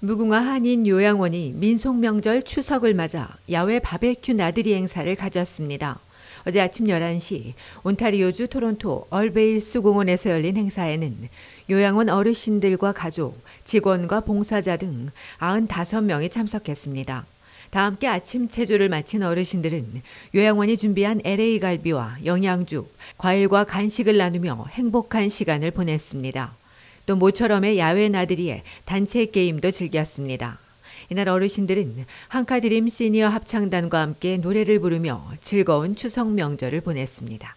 무궁화 한인 요양원이 민속 명절 추석을 맞아 야외 바베큐 나들이 행사를 가졌습니다. 어제 아침 11시 온타리오주 토론토 얼베일스 공원에서 열린 행사에는 요양원 어르신들과 가족, 직원과 봉사자 등 95명이 참석했습니다. 다 함께 아침 체조를 마친 어르신들은 요양원이 준비한 LA 갈비와 영양죽, 과일과 간식을 나누며 행복한 시간을 보냈습니다. 또 모처럼의 야외 나들이에 단체 게임도 즐겼습니다. 이날 어르신들은 한카드림 시니어 합창단과 함께 노래를 부르며 즐거운 추석 명절을 보냈습니다.